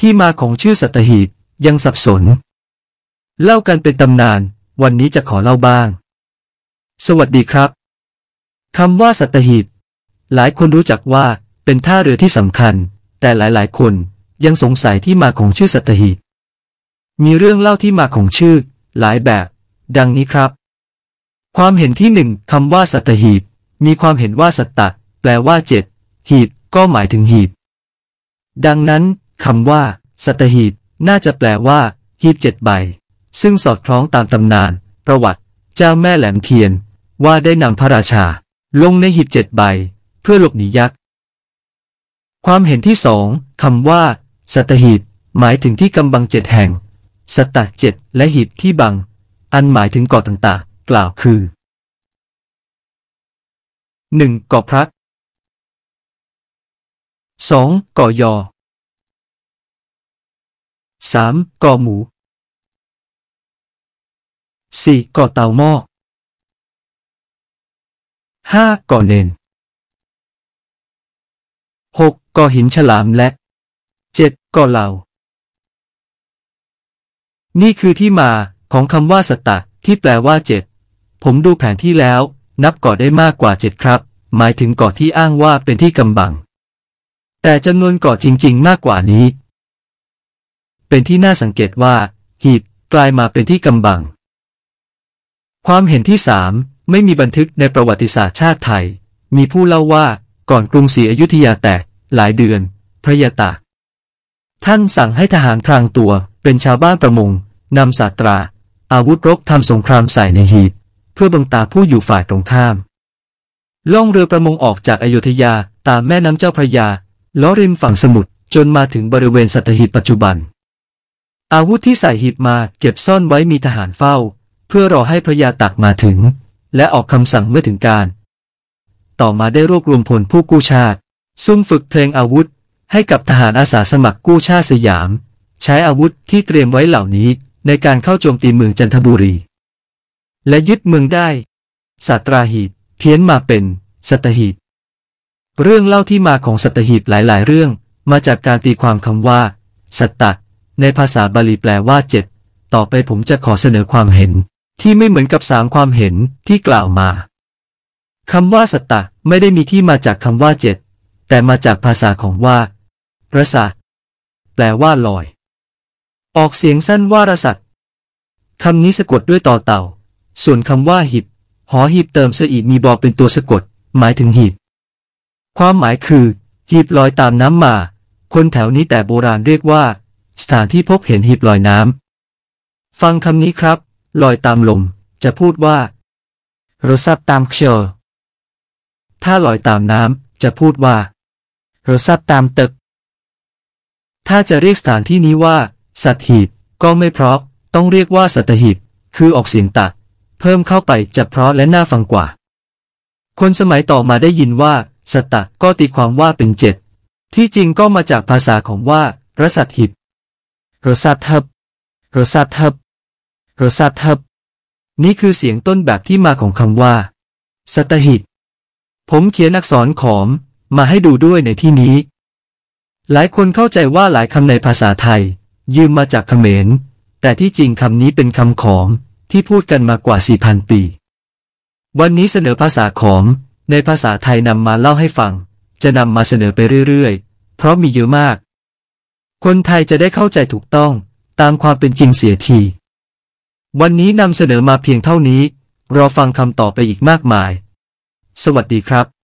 ที่มาของชื่อสัตหีบยังสับสน เล่ากันเป็นตำนาน วันนี้จะขอเล่าบ้าง สวัสดีครับคำว่าสัตหีบ หลายคนรู้จักว่าเป็นท่าเรือที่สำคัญ แต่หลายๆ คนยังสงสัยที่มาของชื่อสัตหีบ มีเรื่องเล่าที่มาของชื่อ หลายแบบ ดังนี้ครับ ความเห็นที่หนึ่งคำว่าสัตหีบ มีความเห็นว่าสัตตะ แปลว่าเจ็ดหีบ ก็หมายถึงหีบ ดังนั้น คำว่า สัตหีบน่าจะแปลว่า หีบเจ็ดใบ ซึ่งสอดคล้องตามตำนาน ประวัติ เจ้าแม่แหลมเทียน ว่าได้นำพระราชา ลงในหีบเจ็ดใบ เพื่อหลบหนียักษ์ ความเห็นที่สองคำว่า สัตหีบหมายถึงที่กำบังเจ็ดแห่งสัตตะเจ็ดและหีบที่บัง อันหมายถึงเกาะต่างๆ กล่าวคือ 1. เกาะพระ 2. เกาะยอ 3. เกาะหมู 4. เกาะเตาหม้อ 5. เกาะเนน 6. เกาะหินฉลามและ 7. เกาะเหลานี่คือที่มาของคำว่าสตะที่แปลว่าเจ็ดผมดูแผนที่แล้ว นับกาะได้มากกว่าเจ็ดครับ หมายถึงกาะที่อ้างว่าเป็นที่กำบัง แต่จำนวนกาะจริง ๆ มากกว่านี้ เป็นที่น่าสังเกตว่า หีบกลายมาเป็นที่กำบัง ความเห็นที่สามไม่มีบันทึกในประวัติศาสตร์ชาติไทย มีผู้เล่าว่าก่อนกรุงศรีอยุธยาแตกหลายเดือน พระยาตากท่านสั่งให้ทหารพรางตัวเป็นชาวบ้านประมงนำสาตรา อาวุธรบทำสงครามใส่ในหีบ เพื่อบังตาผู้อยู่ฝ่ายตรงข้าม ล่องเรือประมงออกจากอยุธยาตามแม่น้ำเจ้าพระยาล้อริมฝั่งสมุทรจนมาถึงบริเวณสัตหีบปัจจุบัน อาวุธที่ใส่หีบมาเก็บซ่อนไว้มีทหารเฝ้า เพื่อรอให้พระยาตักมาถึง และออกคำสั่งเมื่อถึงการ ต่อมาได้รวบรวมพลผู้กู้ชาติ ซุ่มฝึกเพลงอาวุธ ให้กับทหารอาสาสมัครกู้ชาติสยาม ใช้อาวุธที่เตรียมไว้เหล่านี้ในการเข้าโจมตีเมืองจันทบุรี และยึดเมืองได้สาตราหีบเพี้ยนมาเป็น สัตหีบเรื่องเล่าที่มาของสัตหีบหลาย ๆ เรื่องมาจากการตีความคำว่า สัตตะ ในภาษาบาลีแปลว่าเจ็ดต่อไปผมจะขอเสนอความเห็น ที่ไม่เหมือนกับสามความเห็นที่กล่าวมาคำว่าสัตตะไม่ได้มีที่มาจากคำว่าเจ็ดแต่มาจากภาษาของว่าระสะแปลว่าลอย ออกเสียงสั้นว่ารสัตคำนี้สะกดด้วยต่อเต่า ส่วนคำว่าหิบ หอหีบเติมสอีมีบอเป็นตัวสะกด หมายถึงหีบ ความหมายคือ หีบลอยตามน้ำมา คนแถวนี้แต่โบราณเรียกว่า สถานที่พบเห็นหีบลอยน้ำ ฟังคำนี้ครับ ลอยตามลม จะพูดว่ารสับตามเชียวถ้าลอยตามน้ำ จะพูดว่ารสับตามตึก ถ้าจะเรียกสถานที่นี้ว่า สัตหีบ ก็ไม่เพราะ ต้องเรียกว่าสัตหีบ คือออกเสียงตะเพิ่มเข้าไปจะเพราะและน่าฟังกว่า คนสมัยต่อมาได้ยินว่า สัตตะก็ตีความว่าเป็นเจ็ด ที่จริงก็มาจากภาษาของว่า รสัตหิบ รสับทับรสับทับรสับทับนี่คือเสียงต้นแบบที่มาของคำว่า สัตหิบผมเขียนอักษรขอม มาให้ดูด้วยในที่นี้ หลายคนเข้าใจว่าหลายคำในภาษาไทย ยืมมาจากเขมร แต่ที่จริงคำนี้เป็นคำขอมที่พูดกันมากว่า 4,000 ปี วันนี้เสนอภาษาขอม ในภาษาไทยนำมาเล่าให้ฟัง จะนำมาเสนอไปเรื่อยๆ เพราะมีเยอะมาก คนไทยจะได้เข้าใจถูกต้อง ตามความเป็นจริงเสียที วันนี้นำเสนอมาเพียงเท่านี้ รอฟังคำต่อไปอีกมากมาย สวัสดีครับ